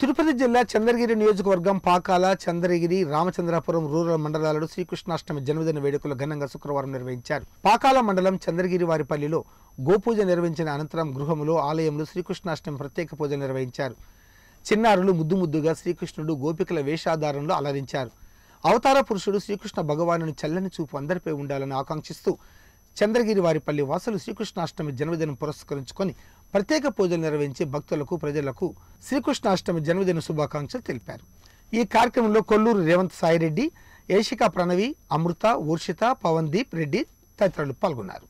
తిరుపతి జిల్లా చంద్రగిరి నియోజకవర్గం పాకాల చంద్రగిరి రామచంద్రాపురం రూరల్ మండలాలలో శ్రీకృష్ణాష్టమి జన్మదిన వేడుకలు ఘనంగా శుక్రవారం నిర్వహించారు. పాకాల మండలం చంద్రగిరి వారిపల్లిలో గోపూజ నిర్వహించిన అనంతరం గృహములో ఆలయంలో శ్రీకృష్ణాష్టమి ప్రత్యేక పూజలు నిర్వహించారు. చిన్నారులు ముద్దు ముద్దుగా శ్రీకృష్ణుడు గోపికల వేషాధారంలో అలరించారు. అవతార పురుషుడు శ్రీకృష్ణ భగవానుని చల్లని చూపు అందరిపై ఉండాలని ఆకాంక్షిస్తూ చంద్రగిరి వారిపల్లి వాసులు శ్రీకృష్ణాష్టమి జన్మదినం పురస్కరించుకొని ప్రత్యేక పూజలు నిర్వహించి భక్తులకు ప్రజలకు శ్రీకృష్ణాష్టమి జన్మదిన శుభాకాంక్షలు తెలిపారు. ఈ కార్యక్రమంలో కొల్లూరు రేవంత్ సాయిరెడ్డి ఏషికా ప్రణవి అమృత ఊర్షిత పవన్దీప్ రెడ్డి తదితరులు పాల్గొన్నారు.